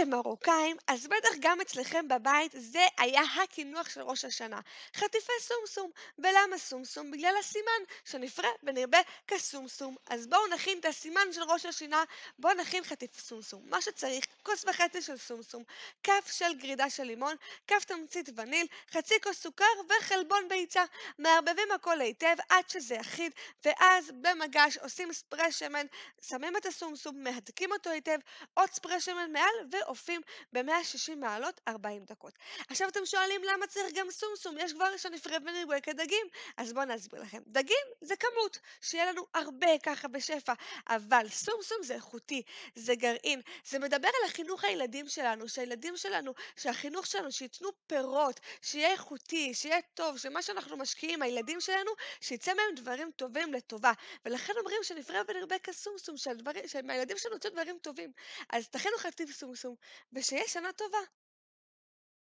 אתם מרוקאים, אז בטח גם אצלכם בבית זה היה הקינוח של ראש השנה. חטיפי סומסום. ולמה סומסום? בגלל הסימן שנפרה ונרבה כסומסום. אז בואו נכין את הסימן של ראש השנה, בואו נכין חטיף סומסום. מה שצריך, כוס וחצי של סומסום, כף של גרידה של לימון, כף תמצית וניל, חצי כוס סוכר וחלבון ביצה. מערבבים הכל היטב עד שזה אחיד, ואז במגש עושים ספרי שמן, שמים את הסומסום, מהדקים אותו היטב, עוד ספרי שמן מעל ואופים ב-160 מעלות 40 דקות. עכשיו אתם שואלים למה צריך גם סומסום? יש כבר שנפרה ונרבה כדגים. אז בואו נסביר לכם. דגים זה כמות, שיהיה לנו הרבה ככה בשפע, אבל סומסום זה איכותי, זה גרעין, זה מדבר על החינוך הילדים שלנו, שהילדים שלנו, שהחינוך שלנו, שייתנו פירות, שיהיה איכותי, שיהיה טוב, שמה שאנחנו משקיעים, הילדים שלנו, שיצא מהם דברים טובים לטובה. ולכן אומרים שנפרה ונרבה כסומסום, שהדברים- שהילדים שלנו יוצאו דברים טובים. אז תכינו חטיף סומסום, ושיהיה שנה טובה.